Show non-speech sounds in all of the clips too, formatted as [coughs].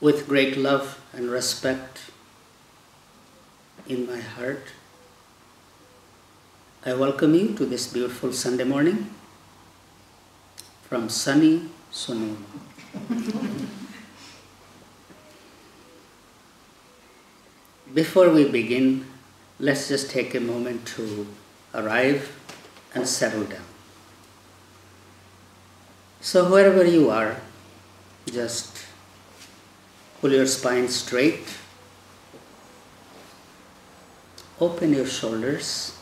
with great love and respect in my heart, I welcome you to this beautiful Sunday morning from sunny Sonoma. [laughs] Before we begin, let's just take a moment to arrive and settle down. So, wherever you are, just pull your spine straight, open your shoulders,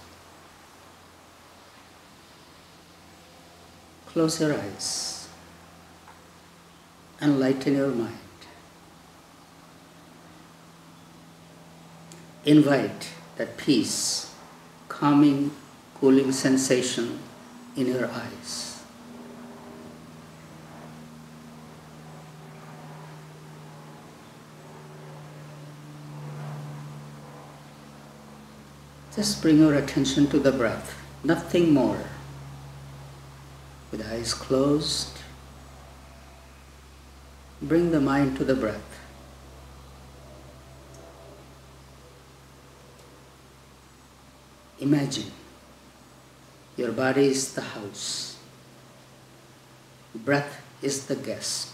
close your eyes, and lighten your mind. Invite that peace, calming, cooling sensation in your eyes. Just bring your attention to the breath, nothing more. With eyes closed, bring the mind to the breath. Imagine your body is the house, breath is the guest,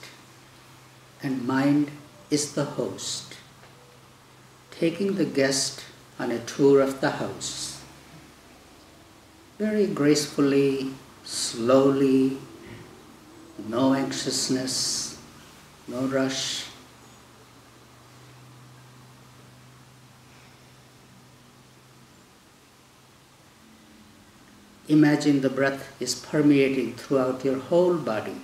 and mind is the host. Taking the guest on a tour of the house. Very gracefully, slowly, no anxiousness, no rush. Imagine the breath is permeating throughout your whole body.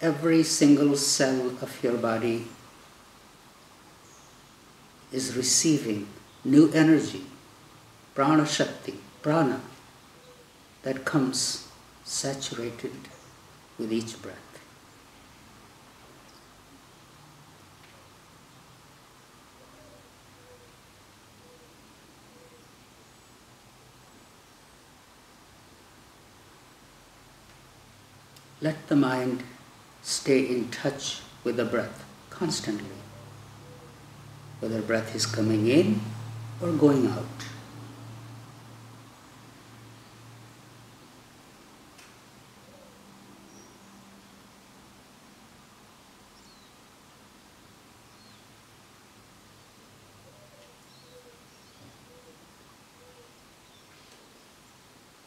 Every single cell of your body is receiving new energy, prana shakti, prana, that comes saturated with each breath. Let the mind stay in touch with the breath constantly whether breath is coming in or going out.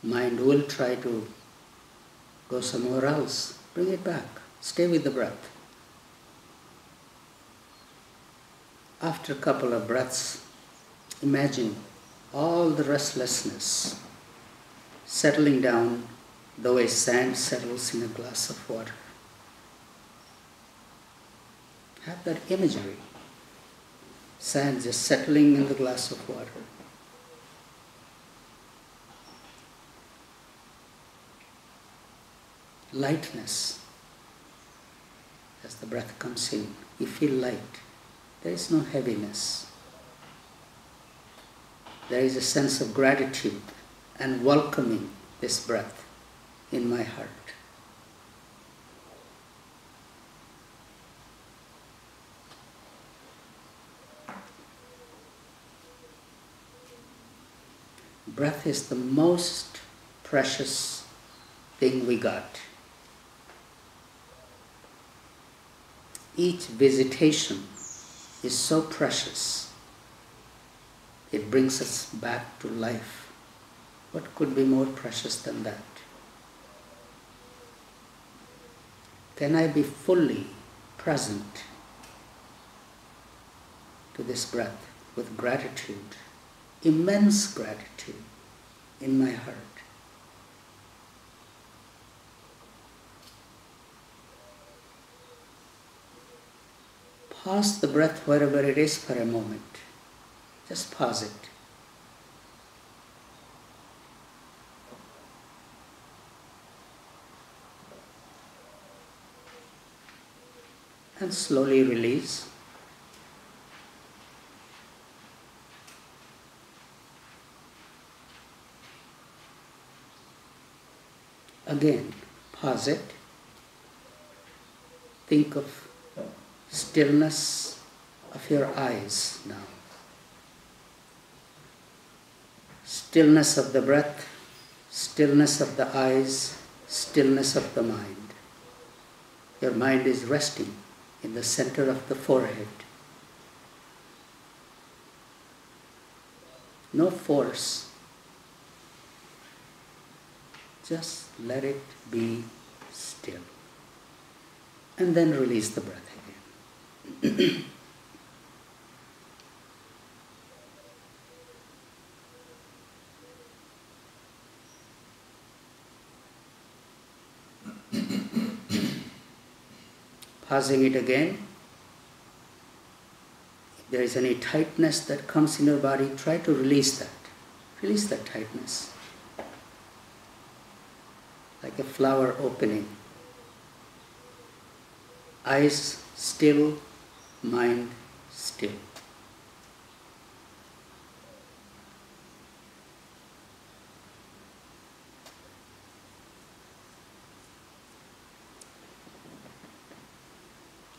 Mind will try to go somewhere else. Bring it back. Stay with the breath. After a couple of breaths, imagine all the restlessness settling down the way sand settles in a glass of water. Have that imagery. Sand just settling in the glass of water. Lightness as the breath comes in. You feel light. There is no heaviness. There is a sense of gratitude and welcoming this breath in my heart. Breath is the most precious thing we got. Each visitation is so precious. It brings us back to life. What could be more precious than that? Can I be fully present to this breath with gratitude, immense gratitude in my heart? Pause the breath wherever it is for a moment. Just pause it. And slowly release. Again, pause it. think of stillness of your eyes now. Stillness of the breath, stillness of the eyes, stillness of the mind. Your mind is resting in the center of the forehead. No force. Just let it be still. And then release the breath [coughs] again. Pausing it again. If there is any tightness that comes in your body, try to release that. Release that tightness. Like a flower opening. Eyes still, mind still.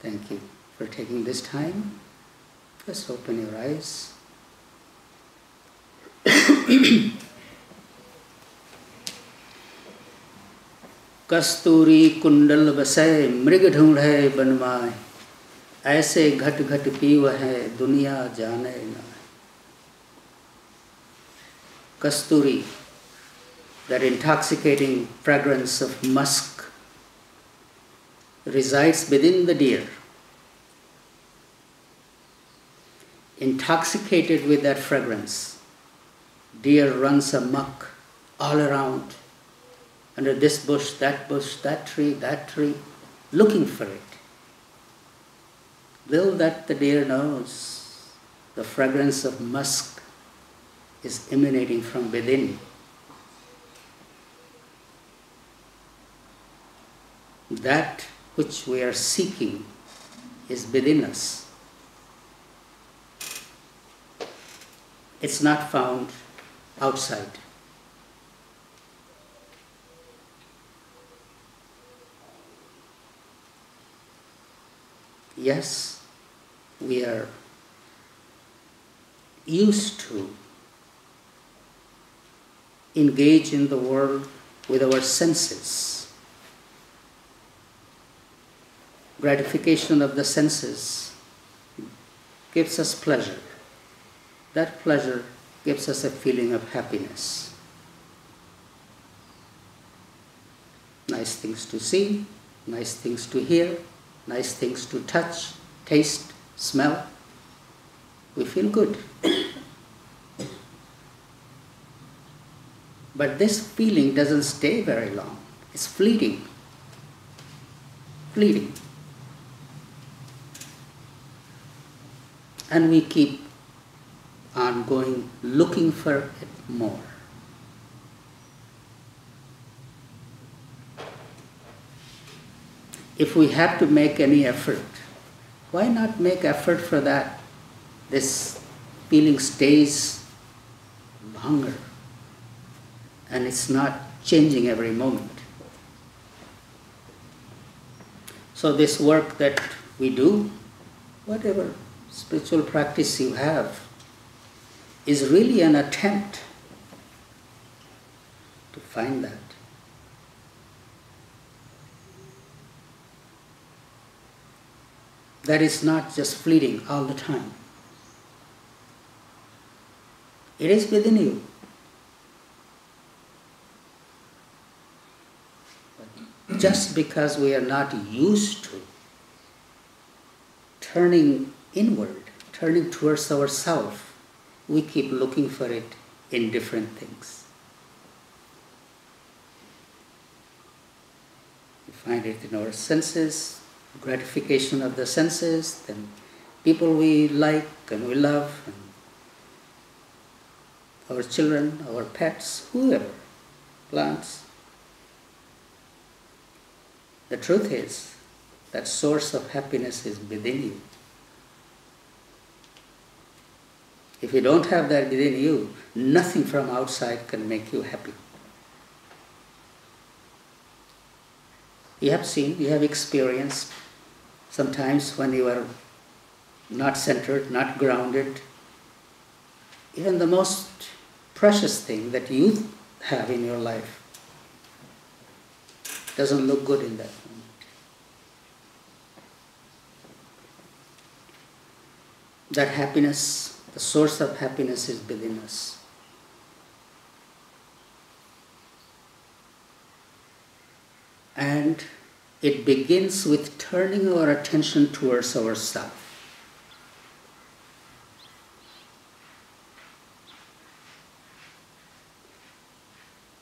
Thank you for taking this time. Just open your eyes. कस्तूरी कुंडल बसे मृग ढूंढे बनवाए ऐसे घट घट पीव है दुनिया जाने न कस्तूरी that intoxicating fragrance of musk resides within the deer intoxicated with that fragrance deer runs amok all around under this bush, that bush, that tree, that tree, looking for it. Little that the deer knows, the fragrance of musk is emanating from within. That which we are seeking is within us. It's not found outside. yes, we are used to engage in the world with our senses. Gratification of the senses gives us pleasure. That pleasure gives us a feeling of happiness. Nice things to see, nice things to hear, nice things to touch, taste, smell, we feel good. but this feeling doesn't stay very long, it's fleeting. Fleeting. And we keep on going looking for it more. if we have to make any effort, why not make effort for that? This feeling stays longer and it's not changing every moment. So, this work that we do, whatever spiritual practice you have, is really an attempt to find that. That is not just fleeting all the time. It is within you. just because we are not used to turning inward, turning towards ourselves, we keep looking for it in different things. We find it in our senses, gratification of the senses, then people we like and we love, and our children, our pets, whoever, plants. The truth is that source of happiness is within you. If you don't have that within you, nothing from outside can make you happy. You have seen, you have experienced Sometimes when you are not centered, not grounded, even the most precious thing that you have in your life doesn't look good in that moment. That happiness, the source of happiness is within us. And it begins with turning our attention towards ourselves.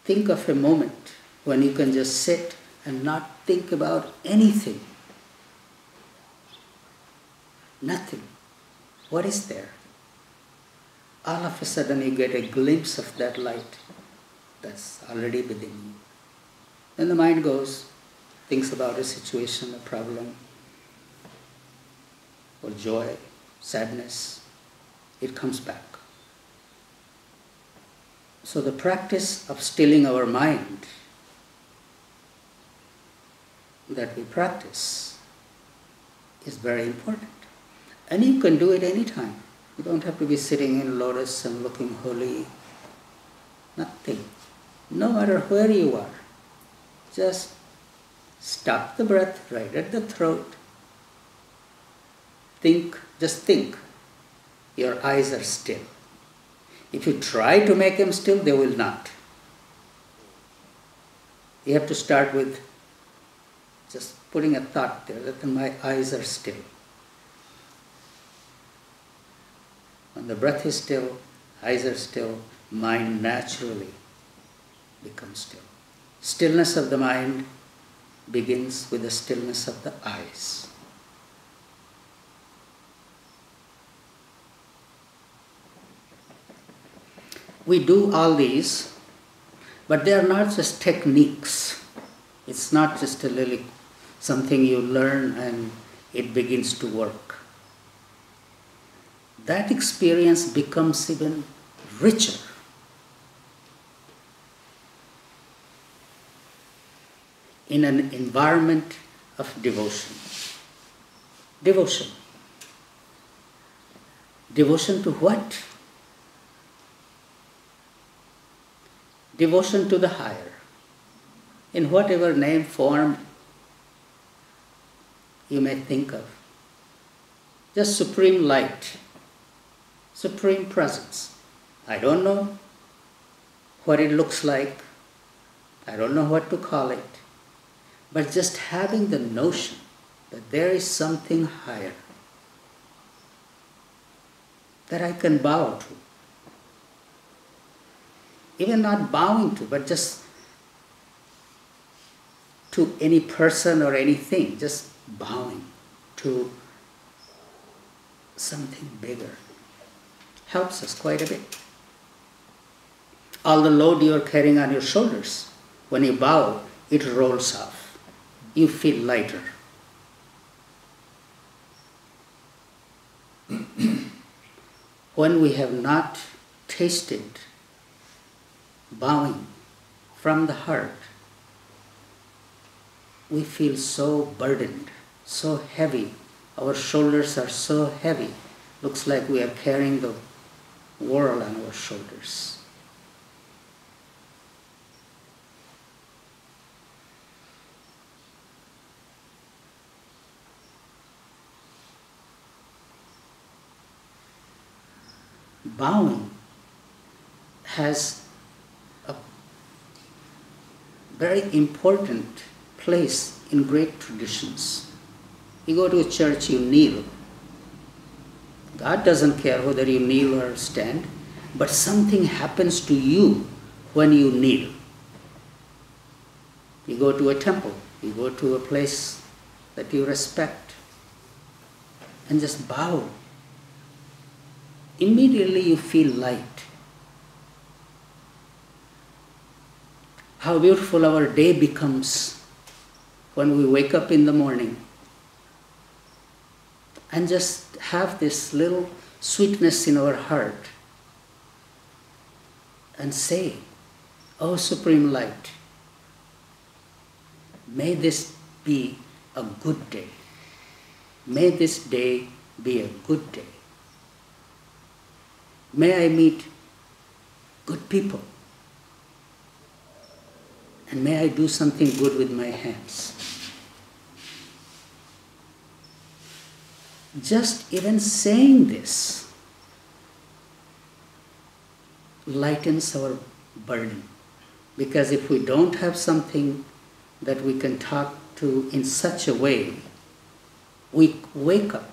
Think of a moment when you can just sit and not think about anything. Nothing. What is there? All of a sudden, you get a glimpse of that light that's already within you. Then the mind goes, thinks about a situation, a problem, or joy, sadness. It comes back. So, the practice of stilling our mind that we practice is very important. And you can do it anytime. You don't have to be sitting in lotus and looking holy. Nothing. No matter where you are, just stop the breath right at the throat. Think, just think. Your eyes are still. If you try to make them still, they will not. You have to start with just putting a thought there that my eyes are still. When the breath is still, eyes are still, mind naturally becomes still. Stillness of the mind begins with the stillness of the eyes. We do all these, but they are not just techniques. It's not just a little something you learn and it begins to work. That experience becomes even richer. In an environment of devotion. Devotion. Devotion to what? Devotion to the higher. In whatever name, form, you may think of. Just supreme light, supreme presence. I don't know what it looks like, I don't know what to call it, but just having the notion that there is something higher that I can bow to. Even not bowing to, but just to any person or anything, just bowing to something bigger helps us quite a bit. All the load you are carrying on your shoulders, when you bow, it rolls off. You feel lighter. [clears throat] when we have not tasted bowing from the heart, we feel so burdened so heavy. Our shoulders are so heavy. Looks like we are carrying the world on our shoulders. Bowing has a very important place in great traditions. You go to a church, you kneel. God doesn't care whether you kneel or stand, but something happens to you when you kneel. You go to a temple, you go to a place that you respect, and just bow. Immediately you feel light. How beautiful our day becomes when we wake up in the morning and just have this little sweetness in our heart and say, Oh Supreme Light, may this be a good day. May this day be a good day. May I meet good people. And may I do something good with my hands. Just even saying this lightens our burden. Because if we don't have something that we can talk to in such a way, we wake up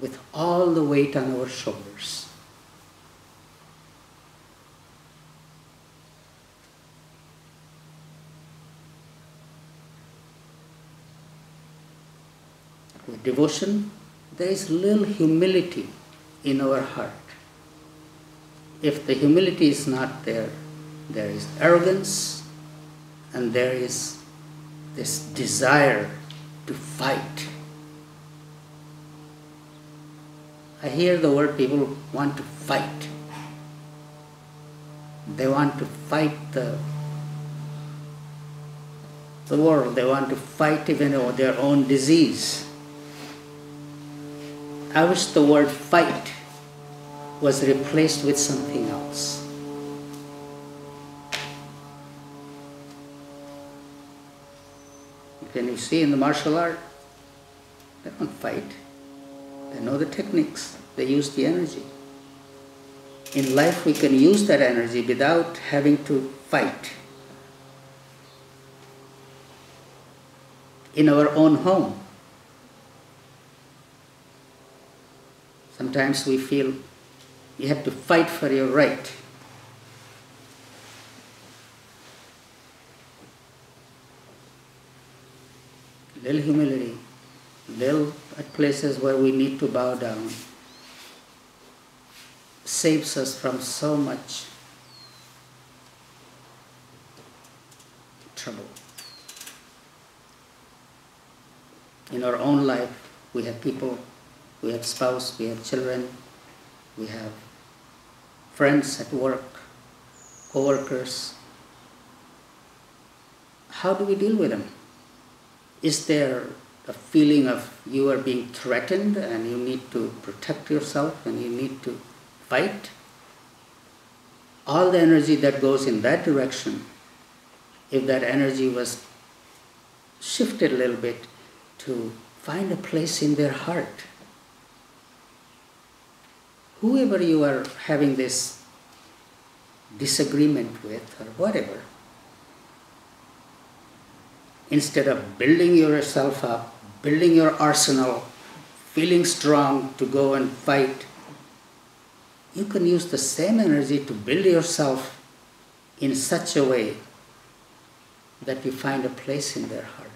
with all the weight on our shoulders. With devotion, there is little humility in our heart. If the humility is not there, there is arrogance and there is this desire to fight. I hear the word people want to fight. They want to fight the, the world, they want to fight even their own disease. I wish the word fight was replaced with something else. Can you see in the martial art? They don't fight. They know the techniques. They use the energy. In life, we can use that energy without having to fight. In our own home, sometimes we feel you have to fight for your right. Little humility, little at places where we need to bow down, saves us from so much trouble. In our own life, we have people, we have spouse, we have children, we have friends at work, co-workers. How do we deal with them? Is there a feeling of you are being threatened and you need to protect yourself and you need to fight? All the energy that goes in that direction, if that energy was shifted a little bit to find a place in their heart whoever you are having this disagreement with or whatever, instead of building yourself up, building your arsenal, feeling strong to go and fight, you can use the same energy to build yourself in such a way that you find a place in their heart.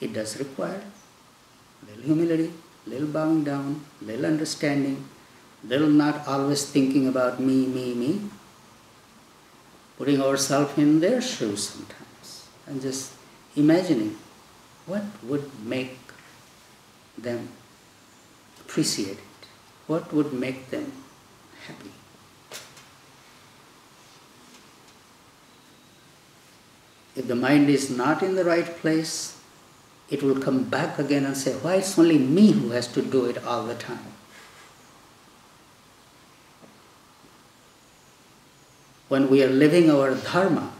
It does require little humility, little bowing down, little understanding, little not always thinking about me, me, me. Putting ourselves in their shoes sometimes and just imagining what would make them appreciate it, what would make them happy. If the mind is not in the right place, it will come back again and say, Why it's only me who has to do it all the time? When we are living our dharma,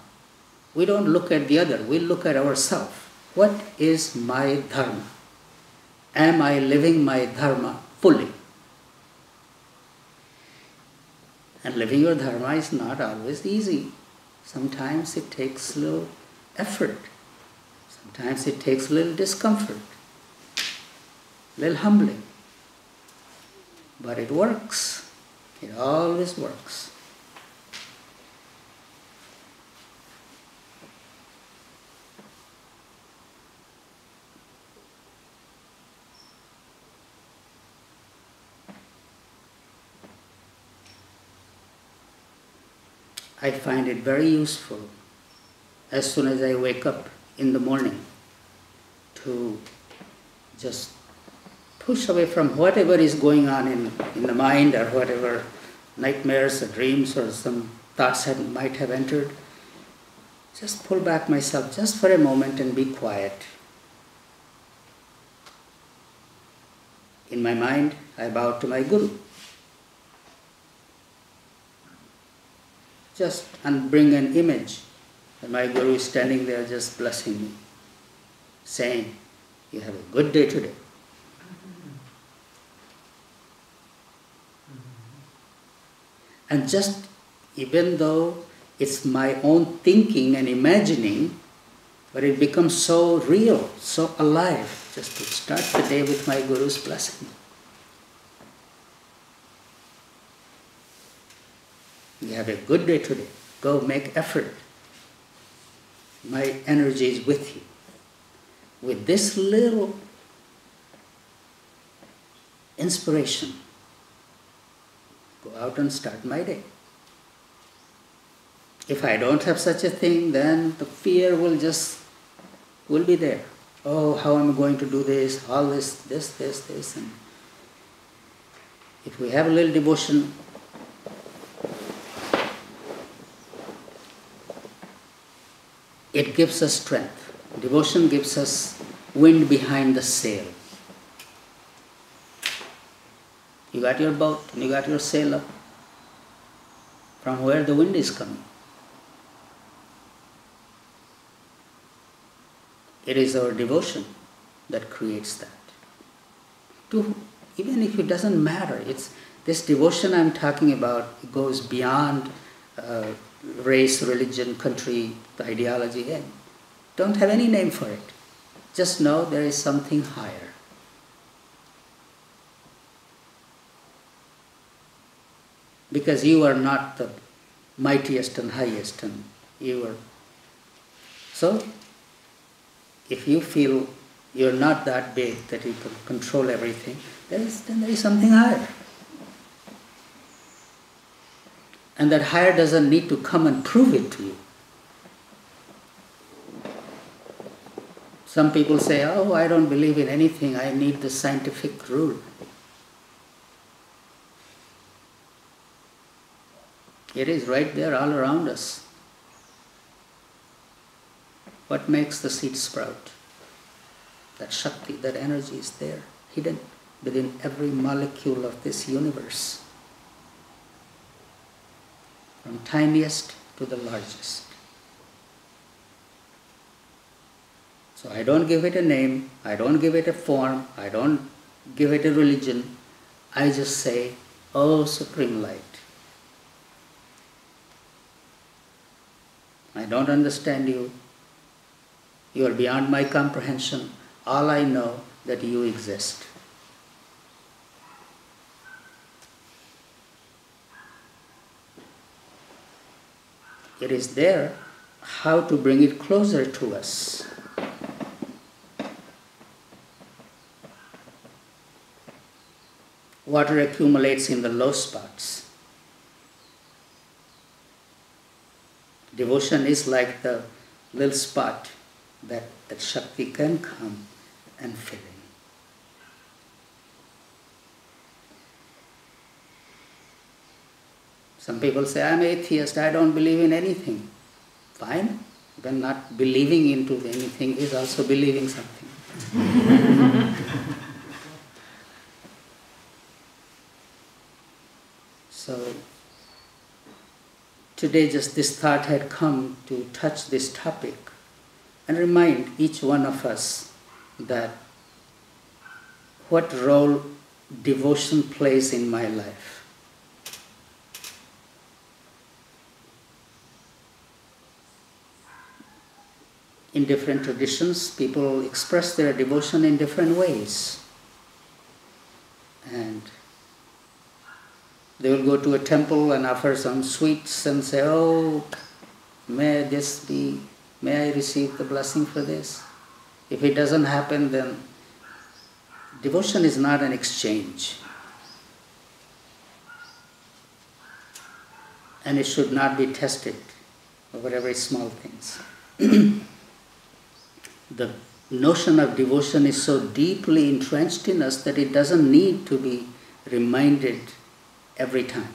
we don't look at the other, we look at ourselves. What is my dharma? Am I living my dharma fully? And living your dharma is not always easy. Sometimes it takes little effort. Sometimes it takes a little discomfort, a little humbling. But it works. It always works. I find it very useful as soon as I wake up in the morning to just push away from whatever is going on in, in the mind or whatever nightmares or dreams or some thoughts that might have entered. just pull back myself just for a moment and be quiet. In my mind, I bow to my Guru. Just and bring an image. And my Guru is standing there just blessing me, saying, You have a good day today. And just even though it's my own thinking and imagining, but it becomes so real, so alive, just to start the day with my Guru's blessing. You have a good day today. Go make effort. My energy is with you. With this little inspiration, go out and start my day. If I don't have such a thing, then the fear will just will be there. Oh, how am I going to do this? All this, this, this, this, and if we have a little devotion, it gives us strength. Devotion gives us wind behind the sail. You got your boat and you got your sail up. From where the wind is coming. It is our devotion that creates that. To, even if it doesn't matter, it's this devotion I'm talking about goes beyond uh, race, religion, country, ideology. And don't have any name for it. Just know there is something higher. Because you are not the mightiest and highest, and you are. So, if you feel you're not that big that you can control everything, then there is something higher. And that higher doesn't need to come and prove it to you. Some people say, Oh, I don't believe in anything, I need the scientific rule. It is right there all around us. What makes the seed sprout? That Shakti, that energy is there, hidden within every molecule of this universe, from tiniest to the largest. So I don't give it a name, I don't give it a form, I don't give it a religion. I just say, Oh Supreme Light. I don't understand you. You are beyond my comprehension. All I know that you exist. It is there how to bring it closer to us. Water accumulates in the low spots. Devotion is like the little spot that, that Shakti can come and fill in. Some people say, I'm atheist, I don't believe in anything. Fine. Then not believing into anything is also believing something. [laughs] so today just this thought had come to touch this topic and remind each one of us that what role devotion plays in my life. In different traditions, people express their devotion in different ways. And they will go to a temple and offer some sweets and say, Oh, may this be, may I receive the blessing for this? If it doesn't happen, then devotion is not an exchange. And it should not be tested over every small things. [clears throat] the notion of devotion is so deeply entrenched in us that it doesn't need to be reminded every time.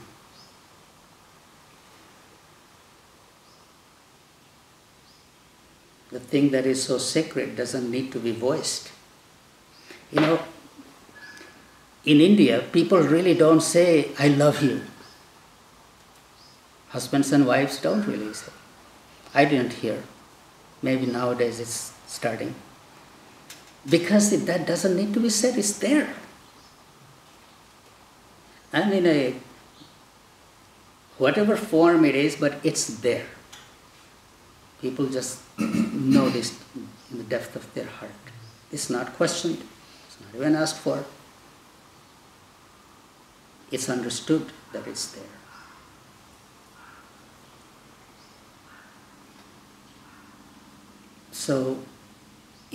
the thing that is so sacred doesn't need to be voiced. You know, in India, people really don't say, I love you. Husbands and wives don't really say. I didn't hear. Maybe nowadays it's starting. Because that doesn't need to be said, it's there. And in a whatever form it is, but it's there. People just [coughs] know this in the depth of their heart. It's not questioned, it's not even asked for. It's understood that it's there. So,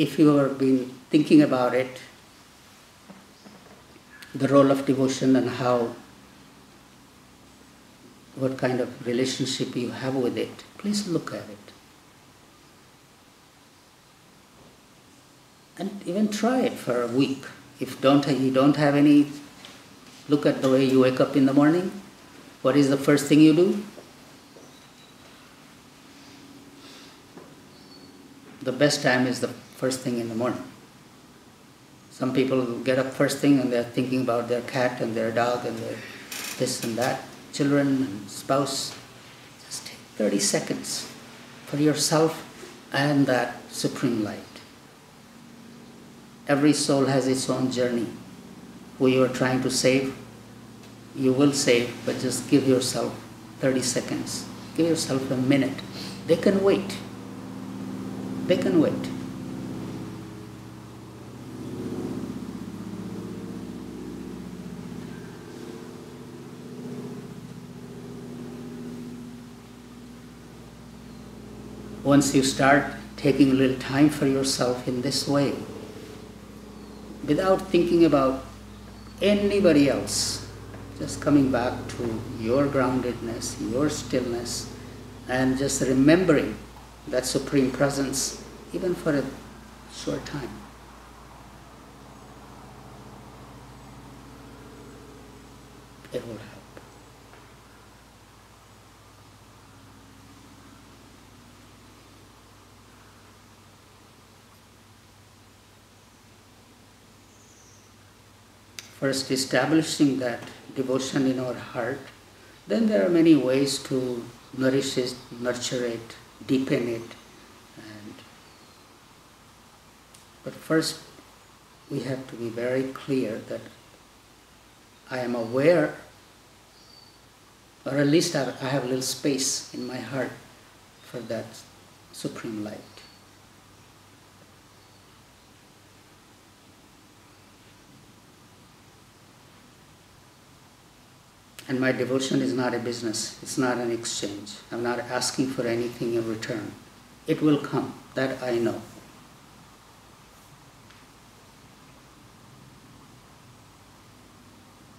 if you have been thinking about it, the role of devotion and how, what kind of relationship you have with it, please look at it. And even try it for a week. If don't, you don't have any, look at the way you wake up in the morning. What is the first thing you do? the best time is the first thing in the morning. Some people get up first thing and they're thinking about their cat and their dog and their this and that, children and spouse. Just take 30 seconds for yourself and that supreme light. Every soul has its own journey. Who you are trying to save, you will save, but just give yourself 30 seconds. Give yourself a minute. They can wait. They can wait. Once you start taking a little time for yourself in this way, without thinking about anybody else, just coming back to your groundedness, your stillness, and just remembering that Supreme Presence, even for a short time. It will help. First, establishing that devotion in our heart, then there are many ways to nourish it, nurture it, deepen it. And, but first, we have to be very clear that I am aware, or at least I have a little space in my heart for that supreme light. And my devotion is not a business, it's not an exchange. I'm not asking for anything in return. It will come, that I know.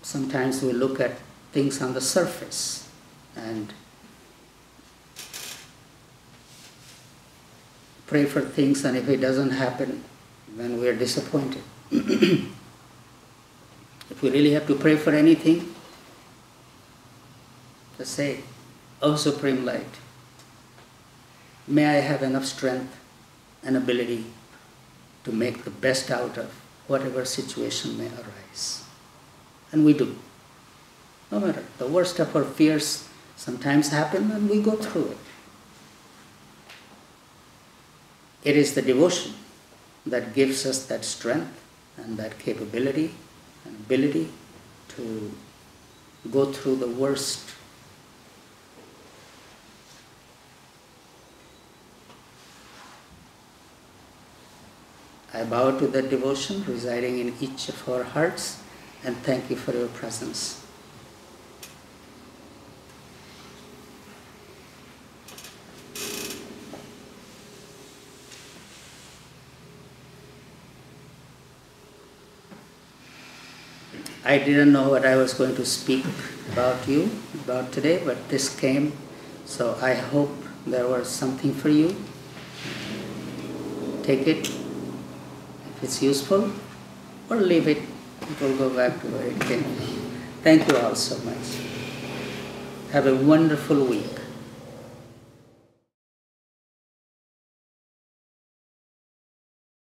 Sometimes we look at things on the surface and pray for things, and if it doesn't happen, then we are disappointed. [clears throat] if we really have to pray for anything, say, O Supreme Light, may I have enough strength and ability to make the best out of whatever situation may arise. And we do. No matter. The worst of our fears sometimes happen and we go through it. It is the devotion that gives us that strength and that capability and ability to go through the worst I bow to that devotion residing in each of our hearts and thank you for your presence. I didn't know what I was going to speak about you, about today, but this came, so I hope there was something for you. Take it it's useful, or leave it, it will go back to where it came. Thank you all so much. Have a wonderful week.